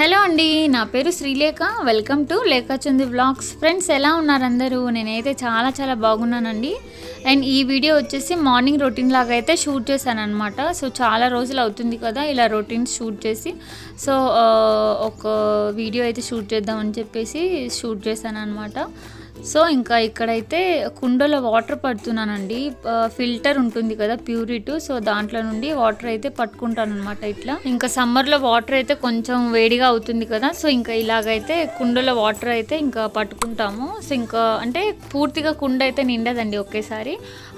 Hello అండి నా పేరు Srilekha. Welcome to Lekhachandi vlogs. Friends ఎలా ఉన్నారు అందరూ? నేనైతే చాలా చాలా బాగున్నానండి. అండ్ ఈ వీడియో వచ్చేసి మార్నింగ్ రొటీన్ లాగా అయితే షూట్ చేశాను అనమాట సో చాలా రోజులు అవుతుంది కదా ఇలా రొటీన్స్ షూట్ చేసి. సో ఒక వీడియో అయితే షూట్ చేద్దామని చెప్పేసి షూట్ చేశాను అనమాట సో ఇంకా ఇక్కడైతే కుండలో వాటర్ పడుతున్నానండి. ఫిల్టర్ ఉంటుంది కదా ప్యూరిటు సో దాంట్లో నుండి వాటర్ అయితే పట్టుకుంటాను అనమాట ఇట్లా. ఇంకా సమ్మర్లో వాటర్ అయితే కొంచెం వేడిగా అవుతుంది కదా సో ఇంకా ఇలాగైతే కుండలో వాటర్ అయితే ఇంకా పట్టుకుంటాము. సో ఇంకా అంటే పూర్తిగా కుండ అయితే నిండదండి ఒకేసారి.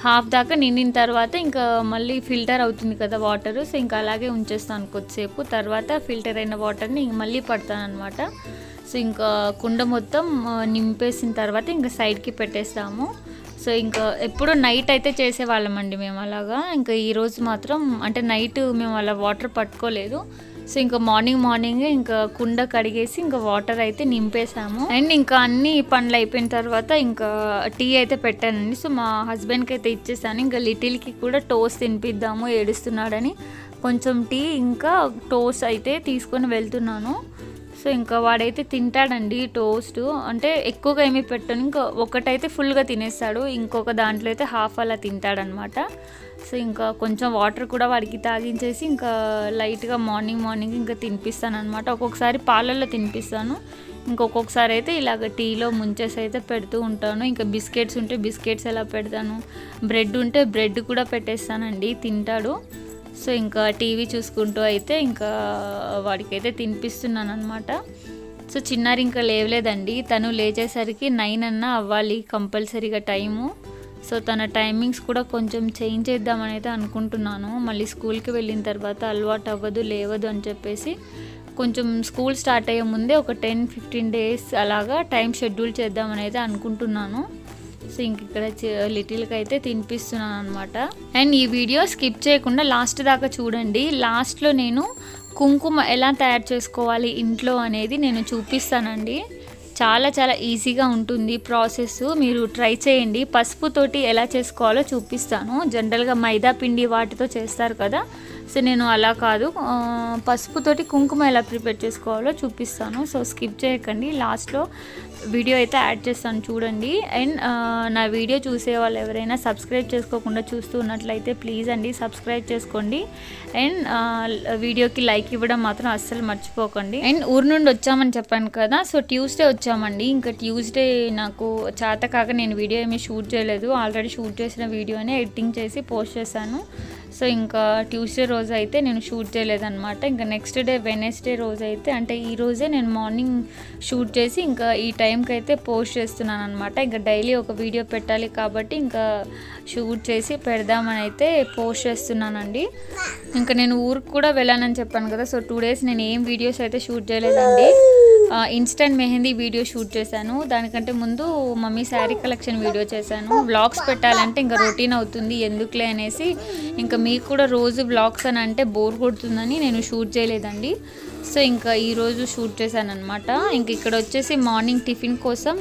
హాఫ్ దాకా నిండిన తర్వాత ఇంకా మళ్ళీ ఫిల్టర్ అవుతుంది కదా వాటర్. సో ఇంకా అలాగే ఉంచేస్తాను కొద్దిసేపు. తర్వాత ఫిల్టర్ అయిన వాటర్ని ఇంక మళ్ళీ పడతాను అనమాట సో ఇంకా కుండ మొత్తం నింపేసిన తర్వాత ఇంకా సైడ్కి పెట్టేస్తాము. సో ఇంకా ఎప్పుడు నైట్ అయితే చేసేవాళ్ళమండి మేము అలాగా. ఇంకా ఈరోజు మాత్రం అంటే నైట్ మేము అలా వాటర్ పట్టుకోలేదు. సో ఇంకా మార్నింగ్ మార్నింగ్ ఇంకా కుండ కడిగేసి ఇంకా వాటర్ అయితే నింపేసాము. అండ్ ఇంకా అన్ని పనులు అయిపోయిన తర్వాత ఇంకా టీ అయితే పెట్టానండి. సో మా హస్బెండ్కి అయితే ఇచ్చేసాను. ఇంకా లిటిల్కి కూడా టోస్ట్ తినిపిద్దాము ఏడుస్తున్నాడని. కొంచెం టీ ఇంకా టోస్ట్ అయితే తీసుకొని వెళ్తున్నాను. సో ఇంకా వాడైతే తింటాడండి టోస్ట్. అంటే ఎక్కువగా ఏమీ పెట్టను ఇంకా ఒకటైతే ఫుల్గా తినేస్తాడు ఇంకొక దాంట్లో అయితే హాఫ్ అలా తింటాడనమాట. సో ఇంకా కొంచెం వాటర్ కూడా వాడికి తాగించేసి ఇంకా లైట్గా మార్నింగ్ మార్నింగ్ ఇంకా తినిపిస్తాను అనమాట ఒక్కొక్కసారి పాలల్లో తినిపిస్తాను ఇంకొకసారి అయితే ఇలాగ టీలో ముంచేసి అయితే పెడుతూ ఉంటాను. ఇంకా బిస్కెట్స్ ఉంటే బిస్కెట్స్ ఎలా పెడతాను బ్రెడ్ ఉంటే బ్రెడ్ కూడా పెట్టేస్తానండి తింటాడు. సో ఇంకా టీవీ చూసుకుంటూ అయితే ఇంకా వాడికైతే తినిపిస్తున్నాను అనమాట సో చిన్నారి ఇంకా లేవలేదండి. తను లేచేసరికి నైన్ అన్నా అవ్వాలి కంపల్సరీగా టైము. సో తన టైమింగ్స్ కూడా కొంచెం చేంజ్ చేద్దామని అయితే అనుకుంటున్నాను. మళ్ళీ స్కూల్కి వెళ్ళిన తర్వాత అలవాటు అవ్వదు లేవదు అని చెప్పేసి కొంచెం స్కూల్ స్టార్ట్ అయ్యే ముందే ఒక టెన్ ఫిఫ్టీన్ డేస్ అలాగా టైం షెడ్యూల్ చేద్దామని అయితే అనుకుంటున్నాను. సో ఇంక ఇక్కడ లిటిల్కి అయితే తినిపిస్తున్నాను అనమాట అండ్ ఈ వీడియో స్కిప్ చేయకుండా లాస్ట్ దాకా చూడండి. లాస్ట్లో నేను కుంకుమ ఎలా తయారు చేసుకోవాలి ఇంట్లో అనేది నేను చూపిస్తానండి. చాలా చాలా ఈజీగా ఉంటుంది ప్రాసెస్. మీరు ట్రై చేయండి. పసుపుతోటి ఎలా చేసుకోవాలో చూపిస్తాను. జనరల్గా మైదా పిండి వాటితో చేస్తారు కదా సో నేను అలా కాదు. పసుపుతోటి కుంకుమ ఎలా ప్రిపేర్ చేసుకోవాలో చూపిస్తాను. సో స్కిప్ చేయకండి. లాస్ట్లో వీడియో అయితే యాడ్ చేస్తాను చూడండి. అండ్ నా వీడియో చూసే వాళ్ళు ఎవరైనా సబ్స్క్రైబ్ చేసుకోకుండా చూస్తూ ఉన్నట్లయితే ప్లీజ్ అండి సబ్స్క్రైబ్ చేసుకోండి. అండ్ వీడియోకి లైక్ ఇవ్వడం మాత్రం అస్సలు మర్చిపోకండి. అండ్ ఊరు నుండి వచ్చామని చెప్పాను కదా సో ట్యూస్డే వచ్చామండి. ఇంకా ట్యూస్డే నాకు చేత కాక నేను వీడియో ఏమీ షూట్ చేయలేదు. ఆల్రెడీ షూట్ చేసిన వీడియోనే ఎడిటింగ్ చేసి పోస్ట్ చేశాను. సో ఇంకా ట్యూస్డే రోజు అయితే నేను షూట్ చేయలేదన్నమాట. ఇంకా నెక్స్ట్ డే వెనస్డే రోజు అయితే అంటే ఈ రోజే నేను మార్నింగ్ షూట్ చేసి ఇంకా ఈ టైంకి అయితే పోస్ట్ చేస్తున్నాను అనమాట ఇంకా డైలీ ఒక వీడియో పెట్టాలి కాబట్టి ఇంకా షూట్ చేసి పెడదామని అయితే పోస్ట్ చేస్తున్నానండి. ఇంకా నేను ఊరికి కూడా వెళ్ళానని చెప్పాను కదా సో టూ డేస్ నేను ఏం వీడియోస్ అయితే షూట్ చేయలేదండి. ఇన్స్టెంట్ మెహందీ వీడియో షూట్ చేశాను. దానికంటే ముందు మమ్మీ శారీ కలెక్షన్ వీడియో చేశాను. వ్లాగ్స్ పెట్టాలంటే ఇంకా రొటీన్ అవుతుంది. ఎందుకులే అనేసి ఇంకా మీకు కూడా రోజు వ్లాగ్స్ అని అంటే బోర్ కొడుతుందని నేను షూట్ చేయలేదండి. సో ఇంకా ఈరోజు షూట్ చేశాను అనమాట ఇంక ఇక్కడ వచ్చేసి మార్నింగ్ టిఫిన్ కోసం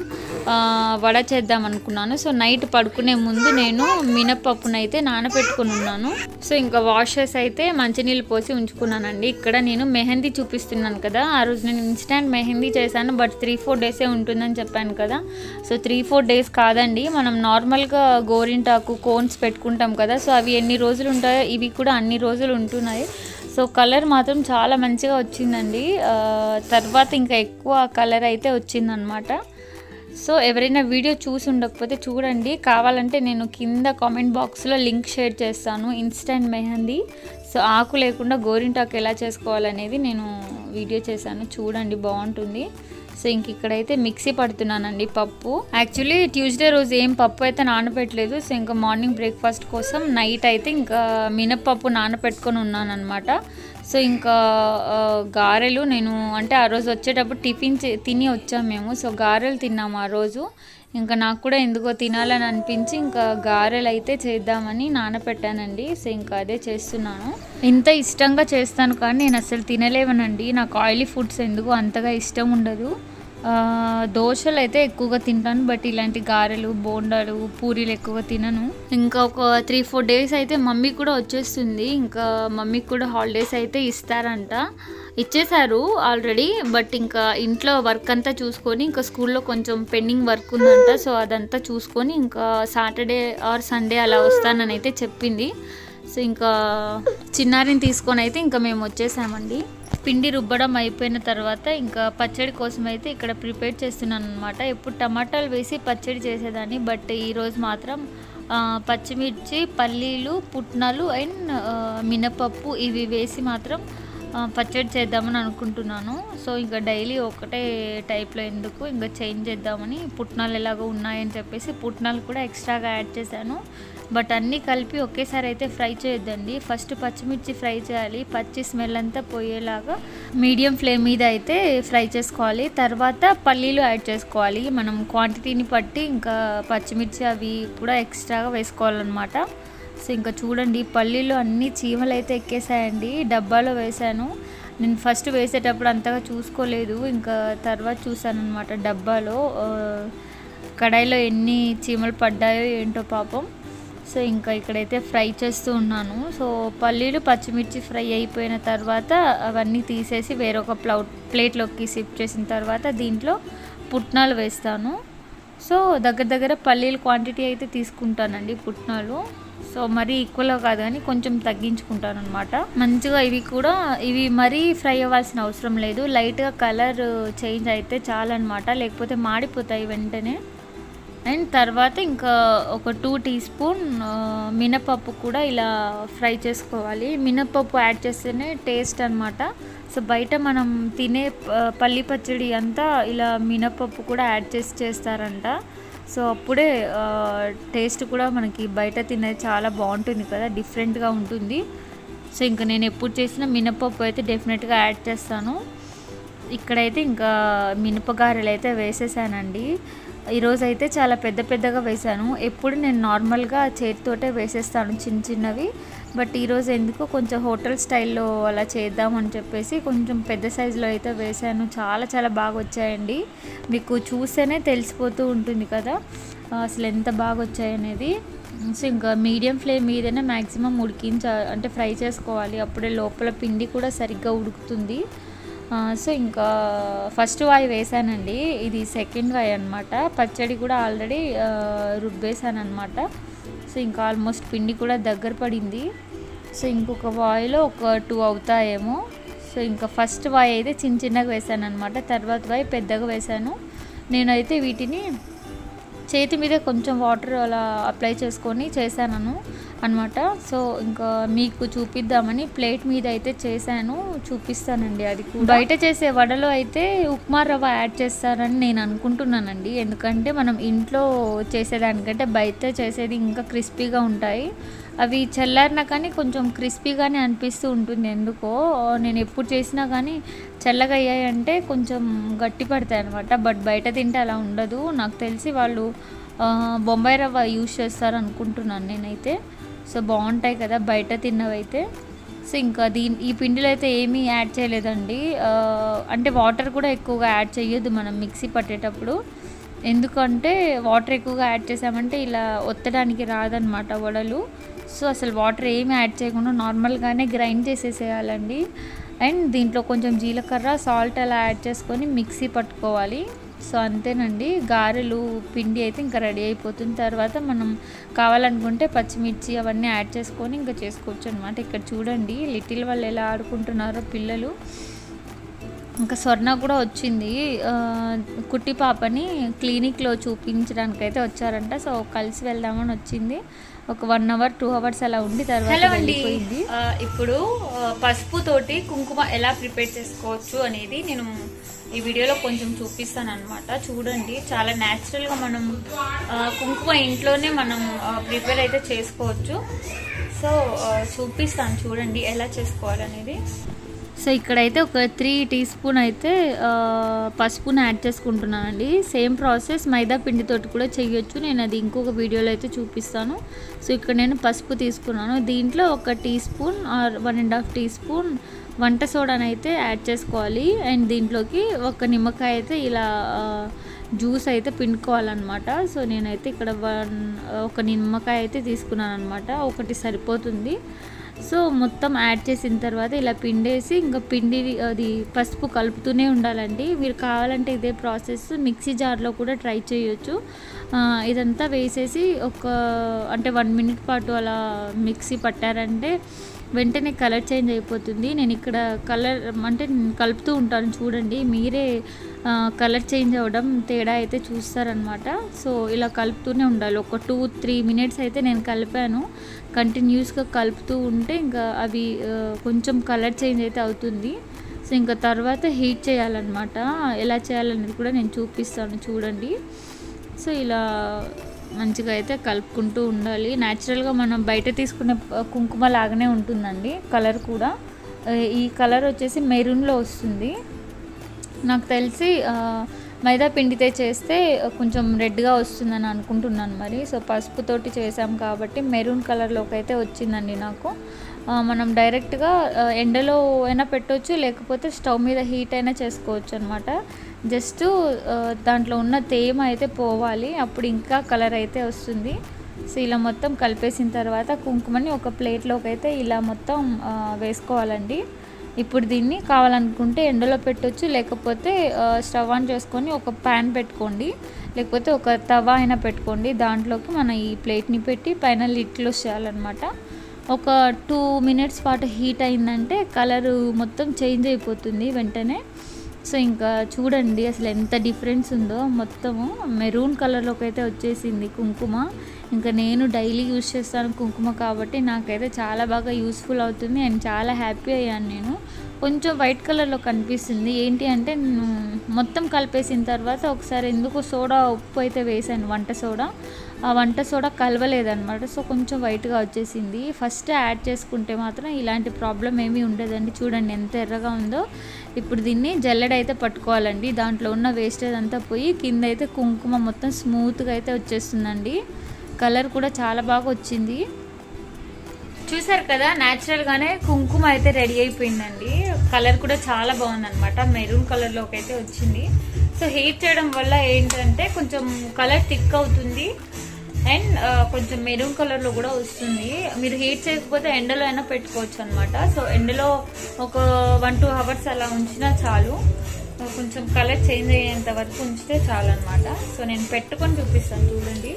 వడ చేద్దాం అనుకున్నాను. సో నైట్ పడుకునే ముందు నేను మినపప్పునైతే నానబెట్టుకుని ఉన్నాను. సో ఇంకా వాషెస్ అయితే మంచినీళ్ళు పోసి ఉంచుకున్నానండి. ఇక్కడ నేను మెహందీ చూపిస్తున్నాను కదా. ఆ రోజు నేను ఇన్స్టాంట్ మెహందీ చేశాను బట్ త్రీ ఫోర్ డేసే ఉంటుందని చెప్పాను కదా. సో త్రీ ఫోర్ డేస్ కాదండి. మనం నార్మల్గా గోరింటాకు కోన్స్ పెట్టుకుంటాం కదా. సో అవి ఎన్ని రోజులు ఉంటాయో ఇవి కూడా అన్ని రోజులు ఉంటున్నాయి. సో కలర్ మాత్రం చాలా మంచిగా వచ్చిందండి. తర్వాత ఇంకా ఎక్కువ కలర్ అయితే వచ్చిందనమాట సో ఎవరైనా వీడియో చూసి ఉండకపోతే చూడండి. కావాలంటే నేను కింద కామెంట్ బాక్స్లో లింక్ షేర్ చేస్తాను. ఇన్స్టెంట్ మెహందీ. సో ఆకు లేకుండా గోరింటాకు ఎలా చేసుకోవాలనేది నేను వీడియో చేశాను. చూడండి బాగుంటుంది. సో ఇంక ఇక్కడైతే మిక్సీ పడుతున్నానండి పప్పు. యాక్చువల్లీ ట్యూస్డే రోజు ఏం పప్పు అయితే నానబెట్టలేదు. సో ఇంకా మార్నింగ్ బ్రేక్ఫాస్ట్ కోసం నైట్ అయితే ఇంకా మినప్పప్పు నానబెట్టుకొని ఉన్నాను అనమాట సో ఇంకా గారెలు నేను అంటే ఆ రోజు వచ్చేటప్పుడు టిఫిన్ చే- తిని వచ్చాము మేము. సో గారెలు తిన్నాము ఆ రోజు. ఇంకా నాకు కూడా ఎందుకో తినాలని అనిపించి ఇంకా గారెలు అయితే చేద్దామని నానపెట్టానండి సో ఇంకా అదే చేస్తున్నాను. ఇంత ఇష్టంగా చేస్తాను కానీ నేను అసలు తినలేవనండి. నాకు ఆయిలీ ఫుడ్స్ ఎందుకు అంతగా ఇష్టం ఉండదు. దోశలు అయితే ఎక్కువగా తింటాను బట్ ఇలాంటి గారెలు బోండాలు పూరీలు ఎక్కువగా తినను. ఇంకా ఒక త్రీ ఫోర్ డేస్ అయితే మమ్మీ కూడా వచ్చేస్తుంది. ఇంకా మమ్మీకి కూడా హాలిడేస్ అయితే ఇస్తారంట. ఇచ్చేశారు ఆల్రెడీ బట్ ఇంకా ఇంట్లో వర్క్ అంతా చూసుకొని ఇంకా స్కూల్లో కొంచెం పెండింగ్ వర్క్ ఉందంట. సో అదంతా చూసుకొని ఇంకా సాటర్డే ఆర్ సండే అలా వస్తానని అయితే చెప్పింది. సో ఇంకా చిన్నారిని తీసుకొని అయితే ఇంకా మేము వచ్చేసామండి. పిండి రుబ్బడం అయిపోయిన తర్వాత ఇంకా పచ్చడి కోసం అయితే ఇక్కడ ప్రిపేర్ చేస్తున్నాను అనమాట ఎప్పుడు టమాటాలు వేసి పచ్చడి చేసేదాన్ని బట్ ఈరోజు మాత్రం పచ్చిమిర్చి పల్లీలు పుట్నాలు అండ్ మినపప్పు ఇవి వేసి మాత్రం పచ్చడి చేద్దామని అనుకుంటున్నాను. సో ఇంకా డైలీ ఒకటే టైప్లో ఎందుకు ఇంకా చేంజ్ చేద్దామని పుట్నాలు ఎలాగో ఉన్నాయని చెప్పేసి పుట్నాలు కూడా ఎక్స్ట్రాగా యాడ్ చేశాను. బట్ అన్నీ కలిపి ఒకేసారి అయితే ఫ్రై చేయొద్దండి. ఫస్ట్ పచ్చిమిర్చి ఫ్రై చేయాలి. పచ్చి స్మెల్ అంతా పోయేలాగా మీడియం ఫ్లేమ్ మీద అయితే ఫ్రై చేసుకోవాలి. తర్వాత పల్లీలు యాడ్ చేసుకోవాలి. మనం క్వాంటిటీని బట్టి ఇంకా పచ్చిమిర్చి అవి కూడా ఎక్స్ట్రాగా వేసుకోవాలన్నమాట. సో ఇంకా చూడండి పల్లీలు అన్ని చీమలు అయితే ఎక్కేసాయండి. డబ్బాలో వేశాను నేను ఫస్ట్ వేసేటప్పుడు అంతగా చూసుకోలేదు. ఇంకా తర్వాత చూసాను అనమాట డబ్బాలో కడాయిలో ఎన్ని చీమలు పడ్డాయో ఏంటో పాపం. సో ఇంకా ఇక్కడైతే ఫ్రై చేస్తూ ఉన్నాను. సో పల్లీలు పచ్చిమిర్చి ఫ్రై అయిపోయిన తర్వాత అవన్నీ తీసేసి వేరొక ప్లౌ ప్లేట్లోకి షిఫ్ట్ చేసిన తర్వాత దీంట్లో పుట్నాలు వేస్తాను. సో దగ్గర దగ్గర పల్లీల క్వాంటిటీ అయితే తీసుకుంటానండి పుట్నాలు. సో మరీ ఈక్వల్గా కాదు కానీ కొంచెం తగ్గించుకుంటాను అనమాట మంచిగా ఇవి కూడా ఇవి మరీ ఫ్రై అవ్వాల్సిన అవసరం లేదు. లైట్గా కలర్ చేంజ్ అయితే చాలన్నమాట. లేకపోతే మాడిపోతాయి వెంటనే. అండ్ తర్వాత ఇంకా ఒక టూ టీ స్పూన్ మినపప్పు కూడా ఇలా ఫ్రై చేసుకోవాలి. మినపప్పు యాడ్ చేస్తేనే టేస్ట్ అనమాట సో బయట మనం తినే పల్లి పచ్చడి అంతా ఇలా మినపప్పు కూడా యాడ్ చేసి చేస్తారంట. సో అప్పుడే టేస్ట్ కూడా మనకి బయట తినేది చాలా బాగుంటుంది కదా డిఫరెంట్గా ఉంటుంది. సో ఇంకా నేను ఎప్పుడు చేసినా మినపప్పు అయితే డెఫినెట్గా యాడ్ చేస్తాను. ఇక్కడైతే ఇంకా మినపగారెలు అయితే వేసేసానండి. ఈరోజు అయితే చాలా పెద్ద పెద్దగా వేశాను. ఎప్పుడు నేను నార్మల్గా చేతితోటే వేసేస్తాను చిన్న చిన్నవి. బట్ ఈరోజు ఎందుకో కొంచెం హోటల్ స్టైల్లో అలా చేద్దామని చెప్పేసి కొంచెం పెద్ద సైజులో అయితే వేశాను. చాలా చాలా బాగా వచ్చాయండి. మీకు చూస్తేనే తెలిసిపోతూ ఉంటుంది కదా అసలు ఎంత బాగా వచ్చాయనేది సో ఇంకా మీడియం ఫ్లేమ్ మీదనే మ్యాక్సిమం ఉడికించ అంటే ఫ్రై చేసుకోవాలి. అప్పుడే లోపల పిండి కూడా సరిగ్గా ఉడుకుతుంది. సో ఇంకా ఫస్ట్ వాయి వేసానండి. ఇది సెకండ్ వాయి అనమాట పచ్చడి కూడా ఆల్రెడీ రుబ్బేసాను అనమాట సో ఇంకా ఆల్మోస్ట్ పిండి కూడా దగ్గర పడింది. సో ఇంకొక వాయిలో ఒక టూ అవుతాయేమో. సో ఇంకా ఫస్ట్ వాయి అయితే చిన్న చిన్నగా వేసాను అనమాట తర్వాత వాయి పెద్దగా వేసాను. నేనైతే వీటిని చేతి మీద కొంచెం వాటర్ అలా అప్లై చేసుకొని చేశాను అనమాట సో ఇంకా మీకు చూపిద్దామని ప్లేట్ మీద అయితే చేశాను. చూపిస్తానండి అది బయట చేసే వడలో అయితే ఉప్మా రవ్వ యాడ్ చేస్తారని నేను అనుకుంటున్నానండి. ఎందుకంటే మనం ఇంట్లో చేసేదానికంటే బయట చేసేది ఇంకా క్రిస్పీగా ఉంటాయి. అవి చల్లారినా కానీ కొంచెం క్రిస్పీగానే అనిపిస్తూ ఉంటుంది ఎందుకో. నేను ఎప్పుడు చేసినా కానీ చల్లగా అయ్యాయంటే కొంచెం గట్టి పడతాయి అనమాట బట్ బయట తింటే అలా ఉండదు. నాకు తెలిసి వాళ్ళు బొంబాయి రవ్వ యూజ్ చేస్తారు అనుకుంటున్నాను నేనైతే. సో బాగుంటాయి కదా బయట తిన్నవైతే. సో ఇంకా దీని ఈ పిండిలో అయితే ఏమీ యాడ్ చేయలేదండి. అంటే వాటర్ కూడా ఎక్కువగా యాడ్ చేయొద్దు మనం మిక్సీ పట్టేటప్పుడు. ఎందుకంటే వాటర్ ఎక్కువగా యాడ్ చేసామంటే ఇలా ఒత్తడానికి రాదనమాట వడలు. సో అసలు వాటర్ ఏమి యాడ్ చేయకుండా నార్మల్గానే గ్రైండ్ చేసేసేయాలండి. అండ్ దీంట్లో కొంచెం జీలకర్ర సాల్ట్ అలా యాడ్ చేసుకొని మిక్సీ పట్టుకోవాలి. సో అంతేనండి. గారెలు పిండి అయితే ఇంకా రెడీ అయిపోతుంది. తర్వాత మనం కావాలనుకుంటే పచ్చిమిర్చి అవన్నీ యాడ్ చేసుకొని ఇంకా చేసుకోవచ్చు అనమాట ఇక్కడ చూడండి లిటిల్ వాళ్ళు ఎలా ఆడుకుంటున్నారో పిల్లలు. ఇంకా స్వర్ణ కూడా వచ్చింది. కుట్టి పాపని క్లినిక్లో చూపించడానికి అయితే వచ్చారంట. సో కలిసి వెళ్దామని వచ్చింది. ఒక వన్ అవర్ టూ అవర్స్ అలా ఉండి తర్వాత వెళ్ళిపోయింది. ఇప్పుడు పసుపు తోటి కుంకుమ ఎలా ప్రిపేర్ చేసుకోవచ్చు అనేది నేను ఈ వీడియోలో కొంచెం చూపిస్తాను అనమాట చూడండి చాలా natural గా మనం కుంకుమ ఇంట్లోనే మనం ప్రిపేర్ అయితే చేసుకోవచ్చు. సో చూపిస్తాను చూడండి ఎలా చేసుకోవాలనేది. సో ఇక్కడైతే ఒక త్రీ టీ స్పూన్ అయితే పసుపును పసుపుని యాడ్ చేసుకుంటున్నానండి. సేమ్ ప్రాసెస్ మైదా పిండితోటి కూడా చేయొచ్చు. నేను అది ఇంకొక వీడియోలో అయితే చూపిస్తాను. సో ఇక్కడ నేను పసుపు తీసుకున్నాను. దీంట్లో ఒక teaspoon or one and half teaspoon వంట సోడాని అయితే యాడ్ చేసుకోవాలి. అండ్ దీంట్లోకి ఒక నిమ్మకాయ అయితే ఇలా జ్యూస్ అయితే పిండుకోవాలన్నమాట. సో నేనైతే ఇక్కడ వన్ ఒక నిమ్మకాయ అయితే తీసుకున్నాను అనమాట ఒకటి సరిపోతుంది. సో మొత్తం యాడ్ చేసిన తర్వాత ఇలా పిండేసి ఇంకా పిండి అది పసుపు కలుపుతూనే ఉండాలండి. మీరు కావాలంటే ఇదే ప్రాసెస్ మిక్సీ జార్లో కూడా ట్రై చేయొచ్చు. ఇదంతా వేసేసి ఒక అంటే వన్ మినిట్ పాటు అలా మిక్సీ పట్టారంటే వెంటనే కలర్ చేంజ్ అయిపోతుంది. నేను ఇక్కడ కలర్ అంటే నేను కలుపుతూ ఉంటాను చూడండి. మీరే కలర్ చేంజ్ అవ్వడం తేడా అయితే చూస్తారనమాట సో ఇలా కలుపుతూనే ఉండాలి. ఒక టూ త్రీ మినిట్స్ అయితే నేను కలిపాను. కంటిన్యూస్గా కలుపుతూ ఉంటే ఇంకా అవి కొంచెం కలర్ చేంజ్ అయితే అవుతుంది. సో ఇంకా తర్వాత హీట్ చేయాలన్నమాట. ఎలా చేయాలనేది కూడా నేను చూపిస్తాను చూడండి. సో ఇలా మంచిగా అయితే కలుపుకుంటూ ఉండాలి. న్యాచురల్గా మనం బయట తీసుకునే కుంకుమ లాగానే ఉంటుందండి కలర్ కూడా. ఈ కలర్ వచ్చేసి మెరూన్లో వస్తుంది. నాకు తెలిసి మైదా పిండితే చేస్తే కొంచెం రెడ్గా వస్తుందని అనుకుంటున్నాను మరి. సో పసుపుతోటి చేసాం కాబట్టి మెరూన్ కలర్లోకి అయితే వచ్చిందండి నాకు. మనం డైరెక్ట్గా ఎండలో అయినా పెట్టవచ్చు లేకపోతే స్టవ్ మీద హీట్ అయినా చేసుకోవచ్చు అనమాట జస్ట్ దాంట్లో ఉన్న తేమ అయితే పోవాలి. అప్పుడు ఇంకా కలర్ అయితే వస్తుంది. సో ఇలా మొత్తం కలిపేసిన తర్వాత కుంకుమని ఒక ప్లేట్లోకి అయితే ఇలా మొత్తం వేసుకోవాలండి. ఇప్పుడు దీన్ని కావాలనుకుంటే ఎండలో పెట్టొచ్చు. లేకపోతే స్టవ్ ఆన్ చేసుకొని ఒక ప్యాన్ పెట్టుకోండి. లేకపోతే ఒక తవ అయినా పెట్టుకోండి. దాంట్లోకి మనం ఈ ప్లేట్ని పెట్టి పైన లిట్లు చేయాలన్నమాట ఒక టూ మినిట్స్ పాటు హీట్ అయిందంటే కలరు మొత్తం చేంజ్ అయిపోతుంది వెంటనే. సో ఇంకా చూడండి అసలు ఎంత డిఫరెన్స్ ఉందో. మొత్తము మెరూన్ కలర్లోకి అయితే వచ్చేసింది కుంకుమ. ఇంకా నేను డైలీ యూస్ చేస్తాను కుంకుమ కాబట్టి నాకైతే చాలా బాగా యూస్ఫుల్ అవుతుంది. అండ్ చాలా హ్యాపీ అయ్యాను నేను. కొంచెం వైట్ కలర్లో కనిపిస్తుంది. ఏంటి అంటే నేను మొత్తం కలిపేసిన తర్వాత ఒకసారి ఎందుకు సోడా ఉప్పు అయితే వేసాను వంట సోడా? ఆ వంట సోడా కలవలేదనమాట సో కొంచెం వైట్గా వచ్చేసింది. ఫస్ట్ యాడ్ చేసుకుంటే మాత్రం ఇలాంటి ప్రాబ్లం ఏమీ ఉండదండి. చూడండి ఎంత ఎర్రగా ఉందో. ఇప్పుడు దీన్ని జల్లెడ అయితే పట్టుకోవాలండి. దాంట్లో ఉన్న వేస్టేజ్ అంతా పోయి కింద అయితే కుంకుమ మొత్తం స్మూత్గా అయితే వచ్చేస్తుందండి. కలర్ కూడా చాలా బాగా వచ్చింది. చూసారు కదా న్యాచురల్ గానే కుంకుమ అయితే రెడీ అయిపోయిందండి. కలర్ కూడా చాలా బాగుంది అనమాట మెరూన్ కలర్లోకి అయితే వచ్చింది. సో హీట్ చేయడం వల్ల ఏంటంటే కొంచెం కలర్ థిక్ అవుతుంది. అండ్ uh, కొంచెం మెరూన్ కలర్లో కూడా వస్తుంది. మీరు హీట్ చేయకపోతే ఎండలో అయినా పెట్టుకోవచ్చు అనమాట సో ఎండలో ఒక వన్ టూ అవర్స్ అలా ఉంచినా చాలు. Uh, కొంచెం కలర్ చేంజ్ అయ్యేంత వరకు ఉంచితే చాలు అనమాట సో నేను పెట్టుకొని చూపిస్తాను చూడండి.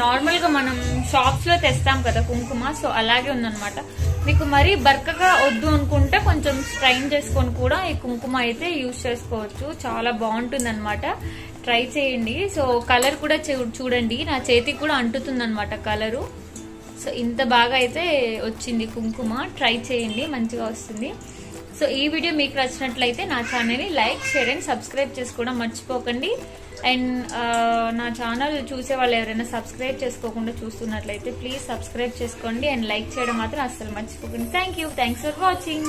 నార్మల్గా నార్మల్గా మనం షాప్స్లో తెస్తాం కదా కుంకుమ సో అలాగే ఉందనమాట మీకు మరీ బర్కగా వద్దు అనుకుంటే కొంచెం స్ట్రైన్ చేసుకొని కూడా ఈ కుంకుమ అయితే యూజ్ చేసుకోవచ్చు. చాలా బాగుంటుందనమాట ట్రై చేయండి. సో కలర్ కూడా చూ- చూడండి. నా చేతికి కూడా అంటుతుందనమాట కలరు సో ఇంత బాగా అయితే వచ్చింది కుంకుమ. ట్రై చేయండి. మంచిగా వస్తుంది. సో ఈ వీడియో మీకు నచ్చినట్లయితే నా ఛానల్ని లైక్ షేర్ అండ్ సబ్స్క్రైబ్ చేసుకోవడం మర్చిపోకండి. అండ్ uh, నా ఛానల్ చూసే వాళ్ళు ఎవరైనా సబ్స్క్రైబ్ చేసుకోకుండా చూస్తున్నట్లయితే ప్లీజ్ సబ్స్క్రైబ్ చేసుకోండి అండ్ లైక్ చేయడం మాత్రం అస్సలు మర్చిపోకండి. Thank you thanks for watching